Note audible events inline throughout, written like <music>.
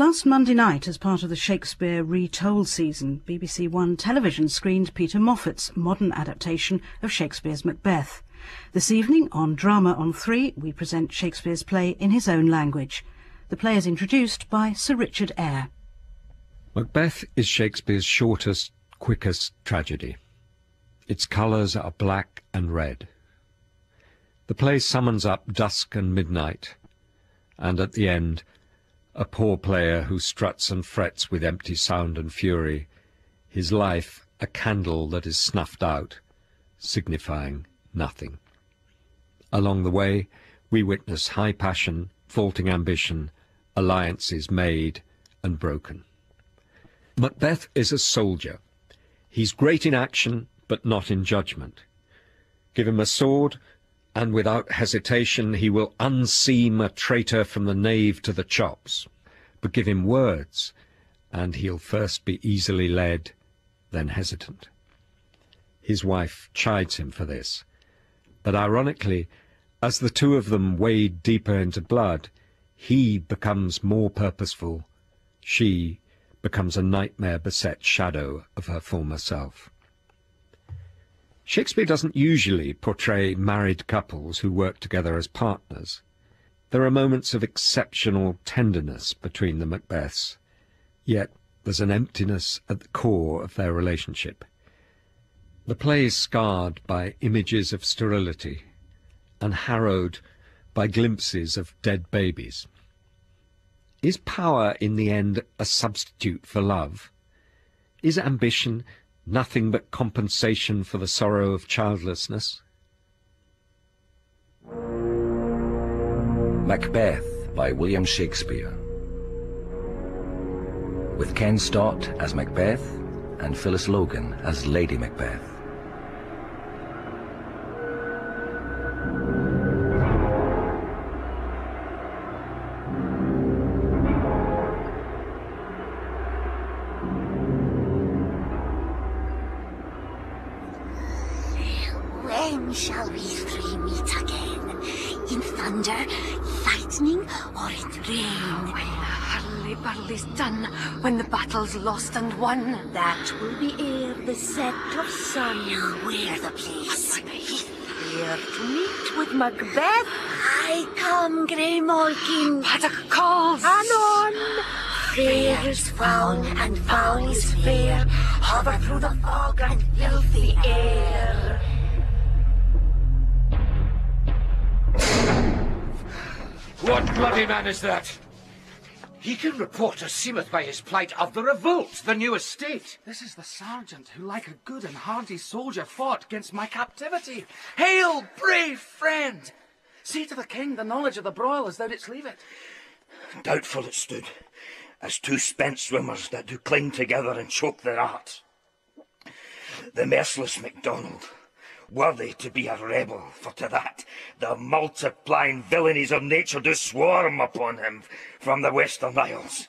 Last Monday night, as part of the Shakespeare Retold season, BBC One Television screened Peter Moffat's modern adaptation of Shakespeare's Macbeth. This evening, on Drama on 3, we present Shakespeare's play in his own language. The play is introduced by Sir Richard Eyre. Macbeth is Shakespeare's shortest, quickest tragedy. Its colours are black and red. The play summons up dusk and midnight, and at the end, a poor player who struts and frets with empty sound and fury, his life a candle that is snuffed out, signifying nothing. Along the way, we witness high passion, vaulting ambition, alliances made and broken. Macbeth is a soldier. He's great in action, but not in judgment. Give him a sword, and without hesitation he will unseam a traitor from the nave to the chops. But give him words, and he'll first be easily led, then hesitant. His wife chides him for this. But ironically, as the two of them wade deeper into blood, he becomes more purposeful, she becomes a nightmare-beset shadow of her former self. Shakespeare doesn't usually portray married couples who work together as partners. There are moments of exceptional tenderness between the Macbeths, yet there's an emptiness at the core of their relationship. The play is scarred by images of sterility and harrowed by glimpses of dead babies. Is power in the end a substitute for love? Is ambition nothing but compensation for the sorrow of childlessness? Macbeth by William Shakespeare. With Ken Stott as Macbeth and Phyllis Logan as Lady Macbeth. Won. That will be ere the set of sun. Where the place? Here to meet with Macbeth. I come, Grey Malkin. Paddock calls. Anon! Fair is foul, and foul is fair. Hover through the fog and filthy air. What bloody man is that? He can report to Seamuth by his plight of the revolt, the new estate. This is the sergeant who, like a good and hardy soldier, fought against my captivity. Hail, brave friend! Say to the king the knowledge of the broil as thou didst leave it. Doubtful it stood, as two spent swimmers that do cling together and choke their art. The merciless MacDonald, worthy to be a rebel, for to that the multiplying villainies of nature do swarm upon him from the western isles.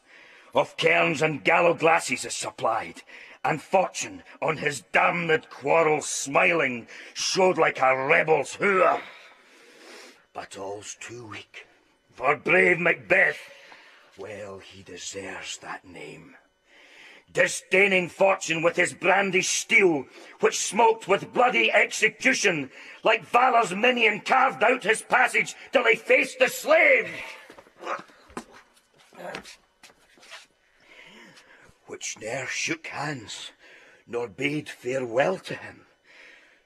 Of kerns and gallowglasses is supplied, and fortune on his damned quarrel smiling showed like a rebel's hooer. But all's too weak, for brave Macbeth, well, he deserves that name disdaining fortune with his brandished steel, which smoked with bloody execution, like valor's minion carved out his passage till he faced the slave. Which ne'er shook hands, nor bade farewell to him,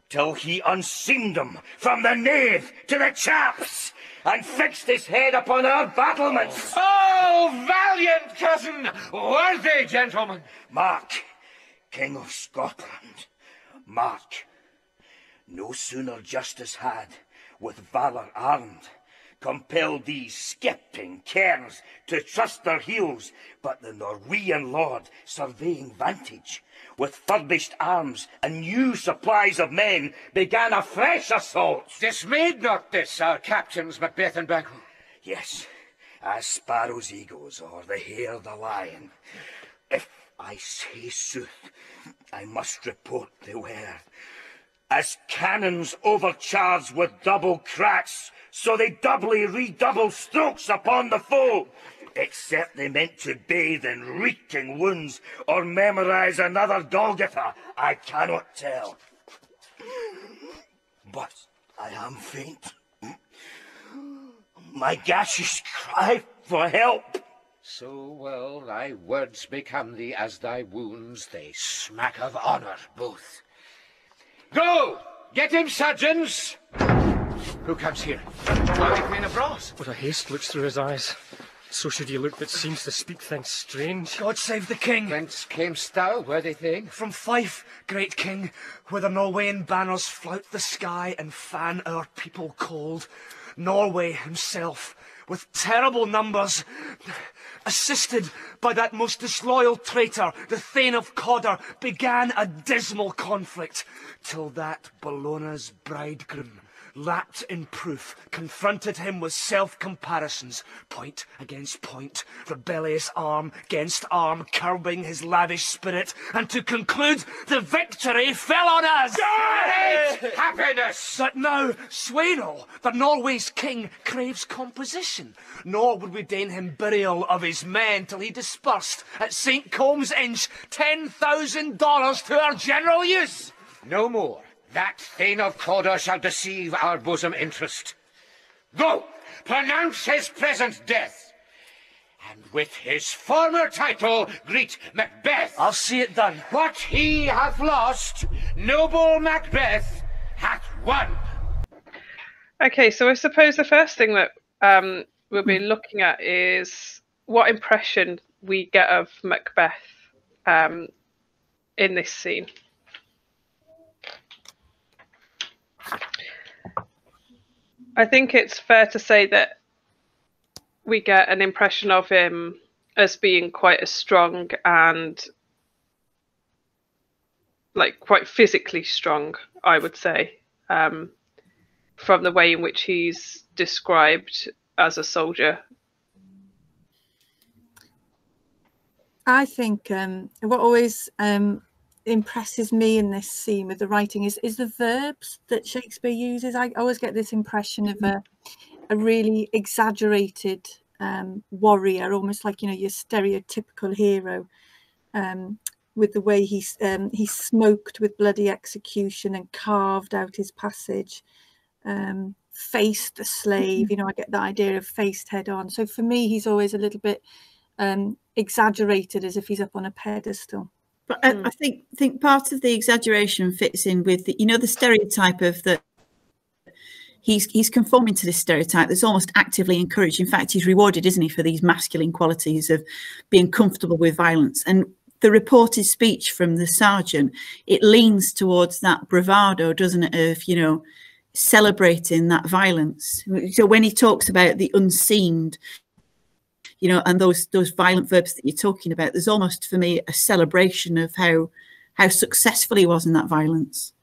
till he unseamed him from the nave to the chaps, and fixed his head upon our battlements. Oh, valiant cousin! Worthy gentleman! Mark, King of Scotland, mark. No sooner justice had, with valour armed, compelled these skipping kerns to trust their heels, but the Norwegian lord, surveying vantage, with furbished arms and new supplies of men, began a fresh assault. Dismayed not this our captains Macbeth and Banquo? Yes, as sparrow's eagles, or the hare the lion. If I say sooth, I must report the word. As cannons overcharged with double cracks, so they doubly redouble strokes upon the foe. except they meant to bathe in reeking wounds or memorize another Golgotha. I cannot tell. But I am faint. My gaseous cry for help. So well thy words become thee as thy wounds, they smack of honour both. Go! Get him, sergeants! Who comes here? Bloody Queen of Brass. What a haste looks through his eyes. So should he look that seems to speak things strange. God save the king. Whence camest thou, worthy thane? From Fife, great king, where the Norwegian banners flout the sky and fan our people cold. Norway himself, with terrible numbers, assisted by that most disloyal traitor, the Thane of Cawdor, began a dismal conflict, till that Bellona's bridegroom, lapped in proof, confronted him with self-comparisons, point against point, rebellious arm against arm, curbing his lavish spirit, and to conclude, the victory fell on us! Great happiness! That now Sweno, the Norway's king, craves composition, nor would we deign him burial of his men till he dispersed at St. Colme's Inch ten thousand dollars to our general use. No more. That Thane of Cawdor shall deceive our bosom interest. Go, pronounce his present death, and with his former title greet Macbeth. I'll see it done. What he hath lost, noble Macbeth hath won. Okay, so I suppose the first thing that um, we'll be looking at is what impression we get of Macbeth um, in this scene. I think it's fair to say that we get an impression of him as being quite a strong and like quite physically strong, I would say, um, from the way in which he's described as a soldier. I think um, what always um, impresses me in this scene with the writing is is the verbs that Shakespeare uses. I always get this impression of a a really exaggerated um, warrior, almost like you know your stereotypical hero, um, with the way he's um, he smoked with bloody execution and carved out his passage, um, faced the slave. You know, I get the idea of faced head on. So for me, he's always a little bit um, exaggerated, as if he's up on a pedestal. But I, hmm. I think think part of the exaggeration fits in with the, you know the stereotype of that he's he's conforming to this stereotype that's almost actively encouraged. In fact, he's rewarded, isn't he, for these masculine qualities of being comfortable with violence. And the reported speech from the sergeant, it leans towards that bravado, doesn't it, of, you know, celebrating that violence. So when he talks about the unseen, you know, and those those violent verbs that you're talking about, there's almost for me a celebration of how how successful he was in that violence.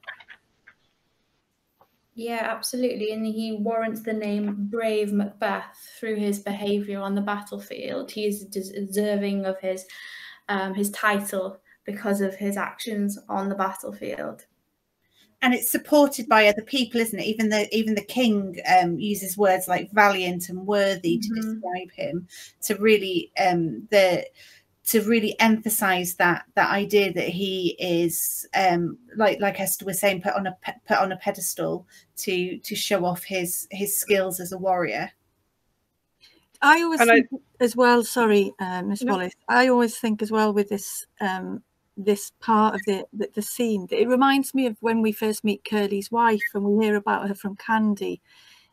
Yeah, absolutely. And he warrants the name Brave Macbeth through his behaviour on the battlefield. He is deserving of his um, his title because of his actions on the battlefield. And it's supported by other people, isn't it? Even the even the king um, uses words like valiant and worthy to Mhm. describe him to really um, the to really emphasize that that idea that he is um like like Esther was saying put on a put on a pedestal to to show off his his skills as a warrior I always And I- as well. Sorry, uh, Miss No. Wallace. I always think as well with this um, this part of the, the the scene. It reminds me of when we first meet Curly's wife and we hear about her from Candy.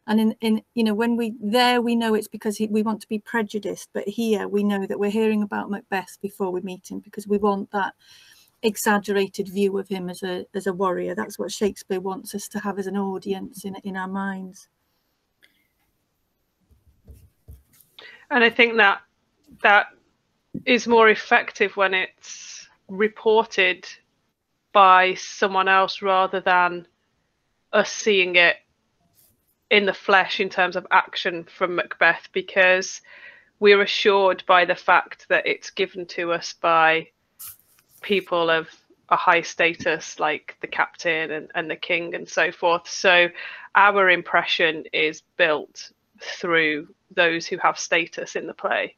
And in, in you know when we there we know it's because he, we want to be prejudiced, but here we know that we're hearing about Macbeth before we meet him because we want that exaggerated view of him as a as a warrior. That's what Shakespeare wants us to have as an audience in in our minds. And I think that that is more effective when it's reported by someone else rather than us seeing it in the flesh in terms of action from Macbeth because we're assured by the fact that it's given to us by people of a high status like the captain and, and the king and so forth. So our impression is built through those who have status in the play.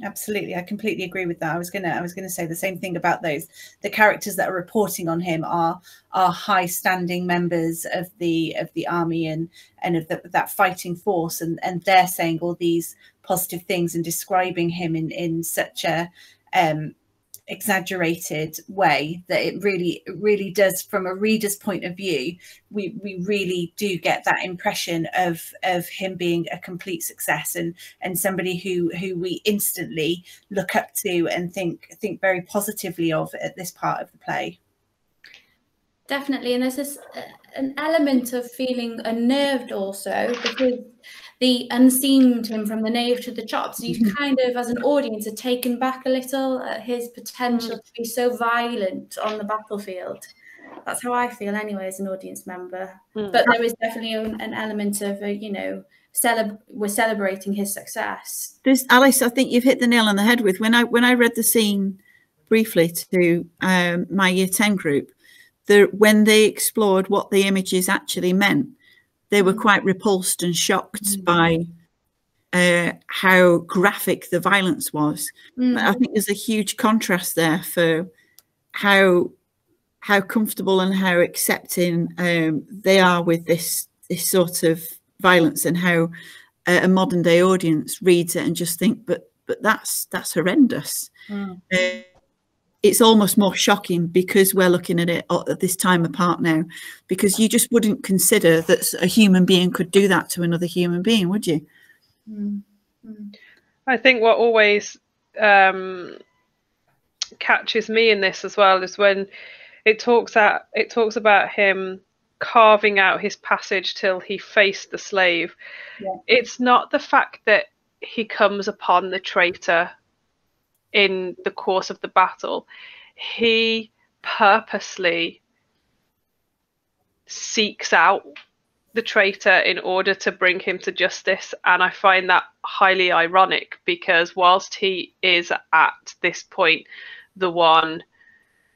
Absolutely, I completely agree with that. I was gonna, I was gonna say the same thing about those. The characters that are reporting on him are are high-standing members of the of the army and and of the, that fighting force, and and they're saying all these positive things and describing him in in such a um, exaggerated way that it really really does from a reader's point of view we we really do get that impression of of him being a complete success and and somebody who who we instantly look up to and think think very positively of at this part of the play. Definitely and there's this uh, an element of feeling unnerved also because the unseamed him from the nave to the chops. You Mm-hmm. kind of, as an audience, are taken back a little at his potential to be so violent on the battlefield. That's how I feel, anyway, as an audience member. Mm. But there is definitely an, an element of, uh, you know, celeb- we're celebrating his success. There's Alice. I think you've hit the nail on the head with when I when I read the scene briefly to um, my year ten group. The when they explored what the images actually meant, they were quite repulsed and shocked by uh, how graphic the violence was. Mm. I think there's a huge contrast there for how how comfortable and how accepting um, they are with this this sort of violence and how a, a modern day audience reads it and just think, but but that's that's horrendous. Mm. Uh, it's almost more shocking because we're looking at it at this time apart now, because you just wouldn't consider that a human being could do that to another human being, would you? I think what always um, catches me in this as well is when it talks at it talks about him carving out his passage till he faced the slave. Yeah. It's not the fact that he comes upon the traitor in the course of the battle. He purposely seeks out the traitor in order to bring him to justice. And I find that highly ironic because whilst he is at this point the one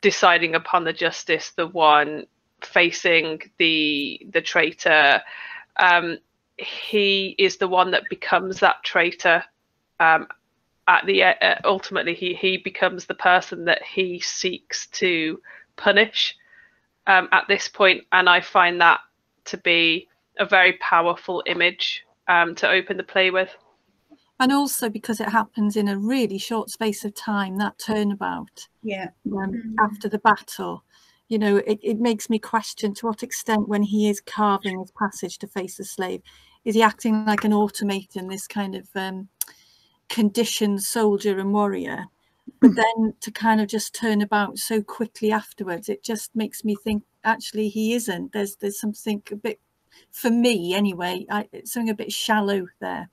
deciding upon the justice, the one facing the the traitor, um, he is the one that becomes that traitor. Um, at the uh, ultimately, he he becomes the person that he seeks to punish um, at this point, and I find that to be a very powerful image um, to open the play with. And also because it happens in a really short space of time, that turnabout Yeah. um, after the battle, you know, it, it makes me question to what extent when he is carving his passage to face the slave, is he acting like an automaton, this kind of um, conditioned soldier and warrior? But then to kind of just turn about so quickly afterwards, it just makes me think actually he isn't. There's there's something a bit for me anyway, I, it's something a bit shallow there.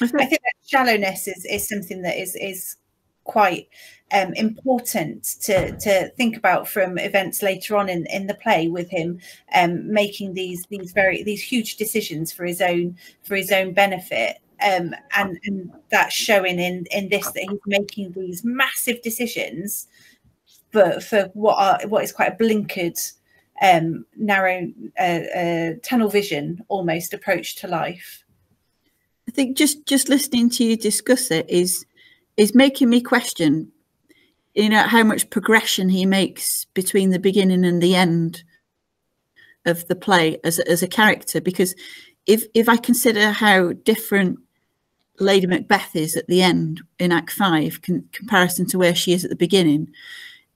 I think that shallowness is, is something that is is quite um, important to to think about from events later on in, in the play with him um, making these these very these huge decisions for his own for his own benefit um, and and that's showing in in this that he's making these massive decisions but for what are what is quite a blinkered um, narrow uh, uh, tunnel vision almost approach to life I think just just listening to you discuss it is is making me question, you know, how much progression he makes between the beginning and the end of the play as a, as a character. Because if if I consider how different Lady Macbeth is at the end in Act Five, con- comparison to where she is at the beginning,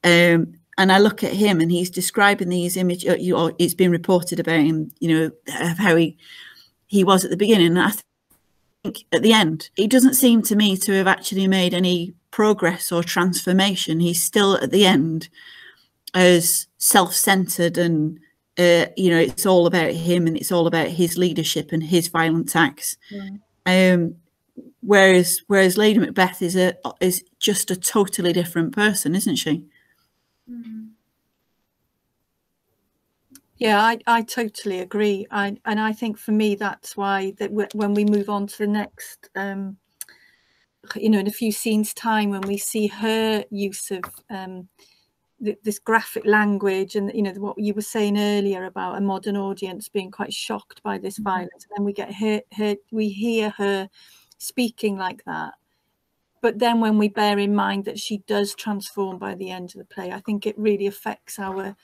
um, and I look at him and he's describing these images. You know, it's been reported about him, you know, how he he was at the beginning. And I think at the end, he doesn't seem to me to have actually made any progress or transformation. He's still at the end as self-centered and uh, you know it's all about him and it's all about his leadership and his violent acts. Um, whereas whereas Lady Macbeth is a is just a totally different person, isn't she? Yeah, I, I totally agree. I and I think for me that's why that when we move on to the next, um, you know, in a few scenes time when we see her use of um, th- this graphic language and you know what you were saying earlier about a modern audience being quite shocked by this violence, and then we get her, her we hear her speaking like that. but then when we bear in mind that she does transform by the end of the play, I think it really affects our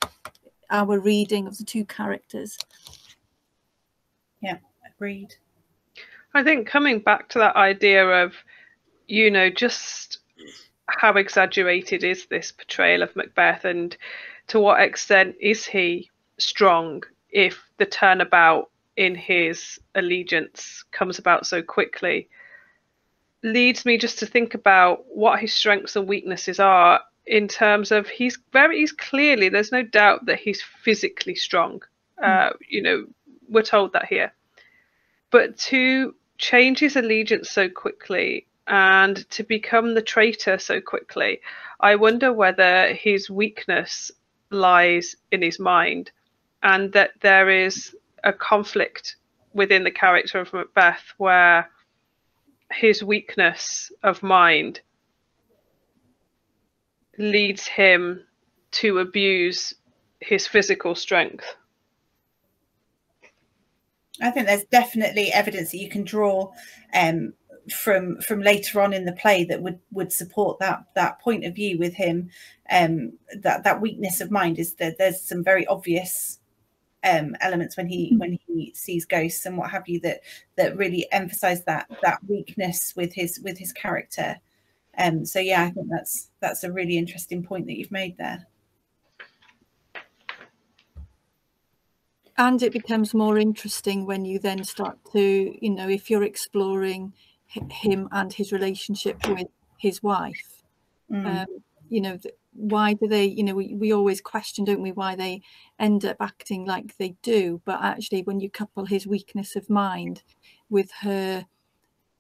our reading of the two characters. Yeah, agreed. I think coming back to that idea of, you know, just how exaggerated is this portrayal of Macbeth and to what extent is he strong if the turnabout in his allegiance comes about so quickly leads me just to think about what his strengths and weaknesses are in terms of he's very he's clearly there's no doubt that he's physically strong. Uh, you know we're told that here. But to change his allegiance so quickly and to become the traitor so quickly i wonder whether his weakness lies in his mind and that there is a conflict within the character of macbeth where his weakness of mind leads him to abuse his physical strength. I think there's definitely evidence that you can draw um, from from later on in the play that would would support that that point of view with him. Um, that that weakness of mind is that there's some very obvious um, elements when he when he sees ghosts and what have you that that really emphasize that that weakness with his with his character. Um, so yeah, I think that's that's a really interesting point that you've made there. And it becomes more interesting when you then start to, you know, if you're exploring him and his relationship with his wife. Mm. Um, you know, why do they, you know, we, we always question, don't we, why they end up acting like they do. But actually, when you couple his weakness of mind with her,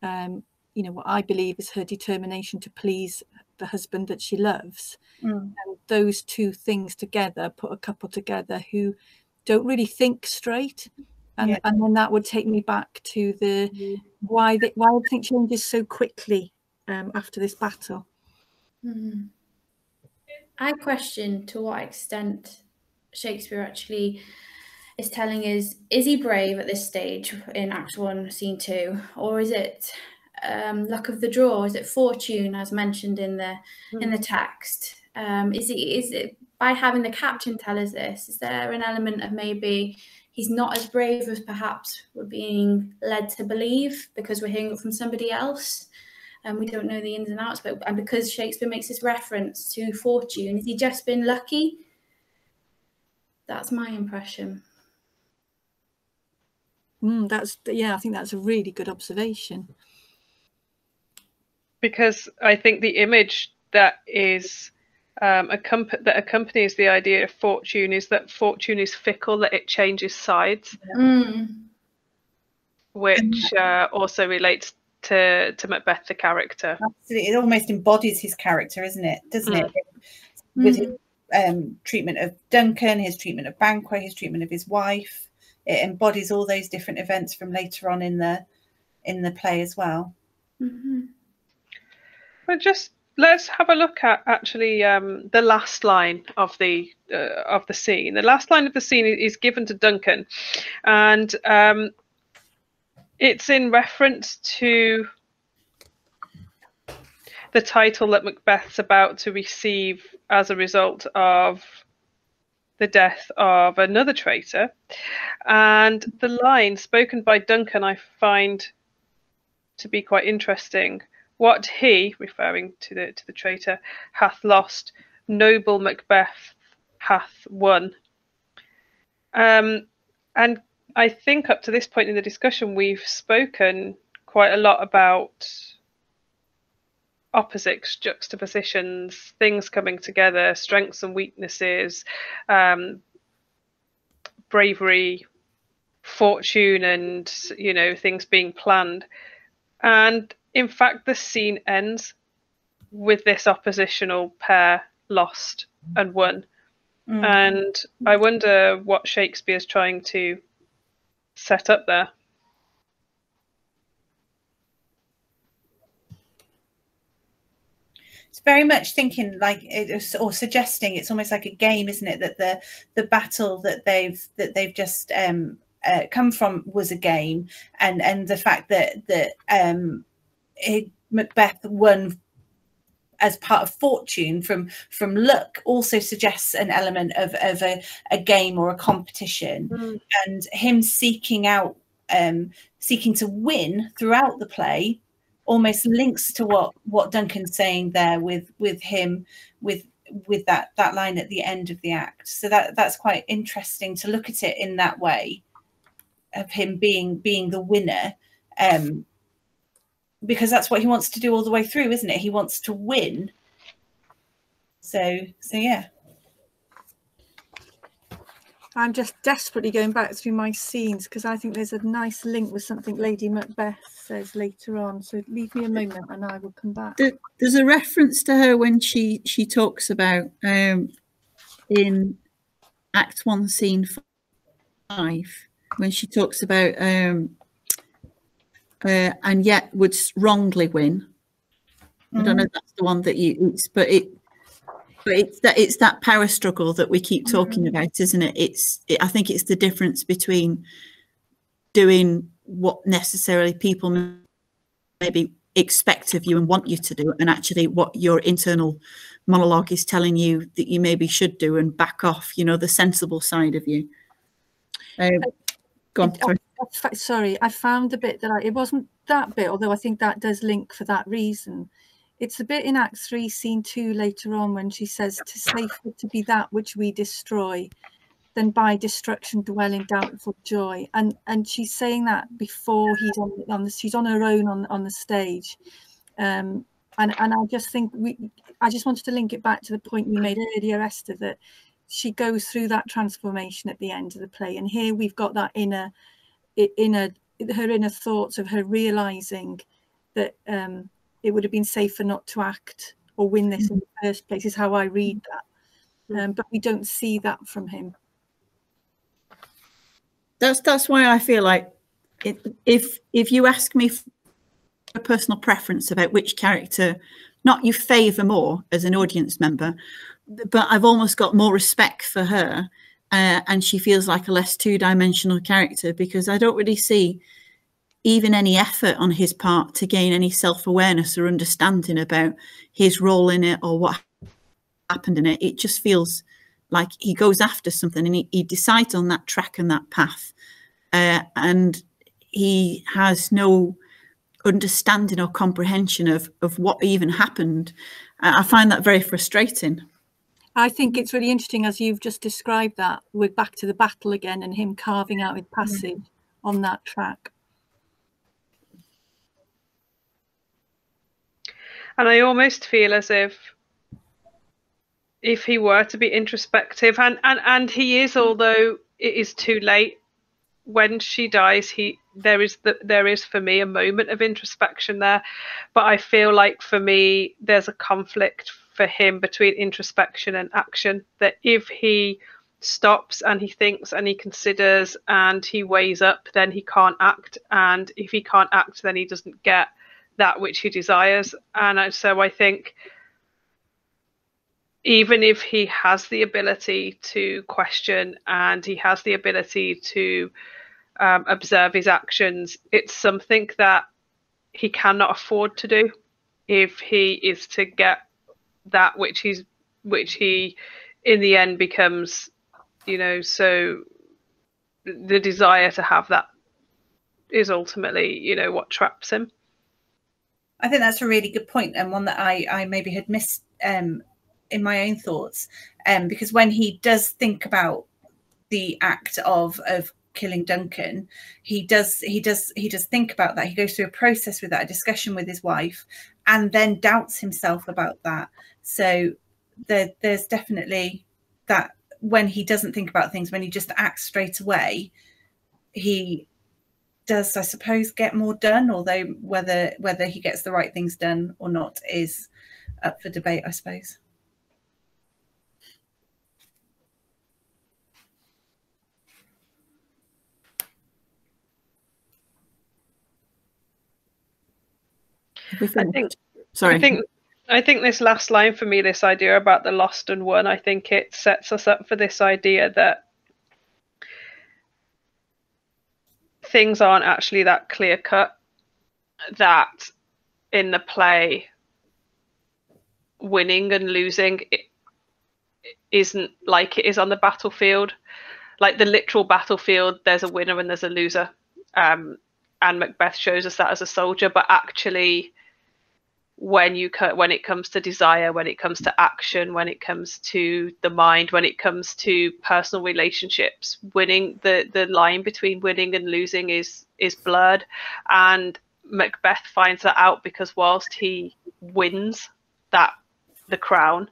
um, you know, what I believe is her determination to please the husband that she loves, mm. and those two things together put a couple together who don't really think straight and yeah. and then that would take me back to the mm. why the, why everything changes so quickly um, after this battle. Mm. I question to what extent Shakespeare actually is telling us is he brave at this stage in Act One, Scene Two, or is it um, luck of the draw? Is it fortune, as mentioned in the mm. in the text? Um, is it is it by having the captain tell us this? Is there an element of maybe he's not as brave as perhaps we're being led to believe because we're hearing it from somebody else and we don't know the ins and outs but and because shakespeare makes this reference to fortune has he just been lucky? That's my impression. Mm, that's yeah i think that's a really good observation. Because i think the image that is um, accomp- that accompanies the idea of fortune is that fortune is fickle, that it changes sides, mm. which uh, also relates to to Macbeth the character. Absolutely, it almost embodies his character, isn't it? Doesn't mm. it? With mm. his um, treatment of Duncan, his treatment of Banquo, his treatment of his wife, it embodies all those different events from later on in the in the play as well. Mm-hmm. But just let's have a look at actually um, the last line of the uh, of the scene. The last line of the scene is given to Duncan, and um, it's in reference to the title that Macbeth's about to receive as a result of the death of another traitor. And the line spoken by Duncan I find to be quite interesting. What he, referring to the to the traitor, hath lost, noble Macbeth hath won. Um, and I think up to this point in the discussion, we've spoken quite a lot about opposites, juxtapositions, things coming together, strengths and weaknesses, um, bravery, fortune, and you know things being planned. And in fact, the scene ends with this oppositional pair lost and won. Mm. And I wonder what Shakespeare's trying to set up there. It's very much thinking like it or suggesting it's almost like a game, isn't it? That the the battle that they've that they've just um, uh, come from was a game, and and the fact that that um, it, Macbeth won as part of fortune from from luck also suggests an element of of a, a game or a competition Mm. and him seeking out um seeking to win throughout the play almost links to what what duncan's saying there with with him with with that that line at the end of the act so that that's quite interesting to look at it in that way of him being being the winner um because that's what he wants to do all the way through isn't it he wants to win so so yeah I'm just desperately going back through my scenes because I think there's a nice link with something Lady Macbeth says later on. So leave me a moment and I will come back. There's a reference to her when she she talks about um in act one scene five when she talks about um uh, and yet would wrongly win. I don't know if that's the one that you it's but it but it's that it's that power struggle that we keep talking about isn't it? It's it, i think it's the difference between doing what necessarily people maybe expect of you and want you to do and actually what your internal monologue is telling you that you maybe should do and back off you know the sensible side of you. Um, go on sorry. Sorry, I found the bit that I, it wasn't that bit, although I think that does link for that reason. It's a bit in Act 3, Scene 2 later on when she says, "To safer to be that which we destroy than by destruction dwell in doubtful joy." And and she's saying that before he's on, on the, she's on her own on, on the stage. Um, and, and I just think we, I just wanted to link it back to the point we made earlier, Esther, that she goes through that transformation at the end of the play. And here we've got that inner inner her inner thoughts of her realizing that um, it would have been safer not to act or win this in the first place is how I read that. Um, but we don't see that from him. that's that's why I feel like it, if if you ask me a personal preference about which character, not you favour more as an audience member, but I've almost got more respect for her, uh, and she feels like a less two-dimensional character because I don't really see even any effort on his part to gain any self-awareness or understanding about his role in it or what happened in it. It just feels like he goes after something and he, he decides on that track and that path. Uh, and he has no understanding or comprehension of, of what even happened. I find that very frustrating. I think it's mm-hmm. really interesting as you've just described that. We're back to the battle again and him carving out his mm-hmm. passage on that track. And I almost feel as if if he were to be introspective and, and, and he is, mm. although it is too late, when she dies, he there is the, there is for me a moment of introspection there. But I feel like for me there's a conflict for him between introspection and action. That if he stops and he thinks and he considers and he weighs up, then he can't act. And if he can't act, then he doesn't get that which he desires. And so I think even if he has the ability to question and he has the ability to um, observe his actions, it's something that he cannot afford to do if he is to get that which he's which he in the end becomes you know so the desire to have that is ultimately you know what traps him I think that's a really good point and one that I, I maybe had missed um, in my own thoughts. Um, because when he does think about the act of of killing Duncan, he does he does he does think about that. He goes through a process with that, a discussion with his wife, and then doubts himself about that. So there, there's definitely that when he doesn't think about things, when he just acts straight away, he does, I suppose, get more done. Although whether whether he gets the right things done or not is up for debate, I suppose. I think Sorry. I think I think this last line for me, this idea about the lost and won, I think it sets us up for this idea that things aren't actually that clear cut. That in the play, winning and losing isn't like it is on the battlefield. Like the literal battlefield, there's a winner and there's a loser. Um, and Macbeth shows us that as a soldier, but actually, when you when it comes to desire, when it comes to action, when it comes to the mind, when it comes to personal relationships, winning the the line between winning and losing is is blurred, and Macbeth finds that out because whilst he wins that the crown,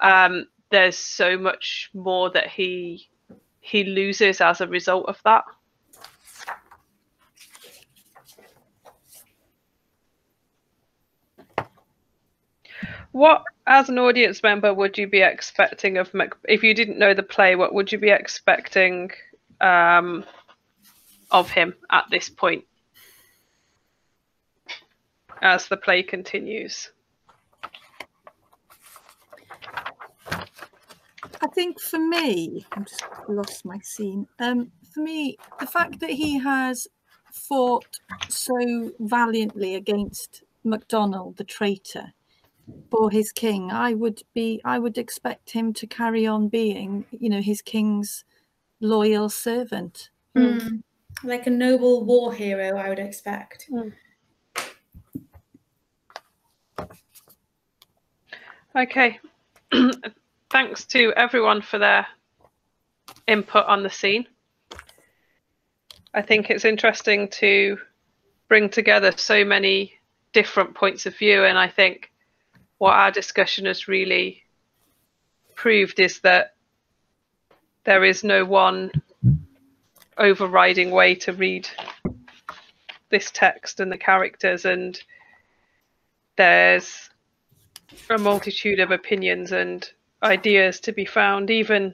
um, there's so much more that he he loses as a result of that. What, as an audience member, would you be expecting of Mac? If you didn't know the play, what would you be expecting um, of him at this point as the play continues? I think for me, I just lost my scene. Um, for me, the fact that he has fought so valiantly against MacDonald, the traitor, for his king, I would be, I would expect him to carry on being, you know, his king's loyal servant. Mm. Like a noble war hero, I would expect. Mm. Okay. <clears throat> Thanks to everyone for their input on the scene. I think it's interesting to bring together so many different points of view, and I think what our discussion has really proved is that there is no one overriding way to read this text and the characters and there's a multitude of opinions and ideas to be found even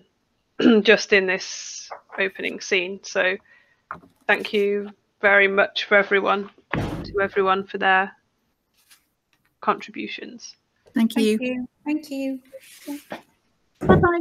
<clears throat> just in this opening scene. So thank you very much for everyone to everyone for their contributions Thank you. Thank you. Thank you. Bye bye.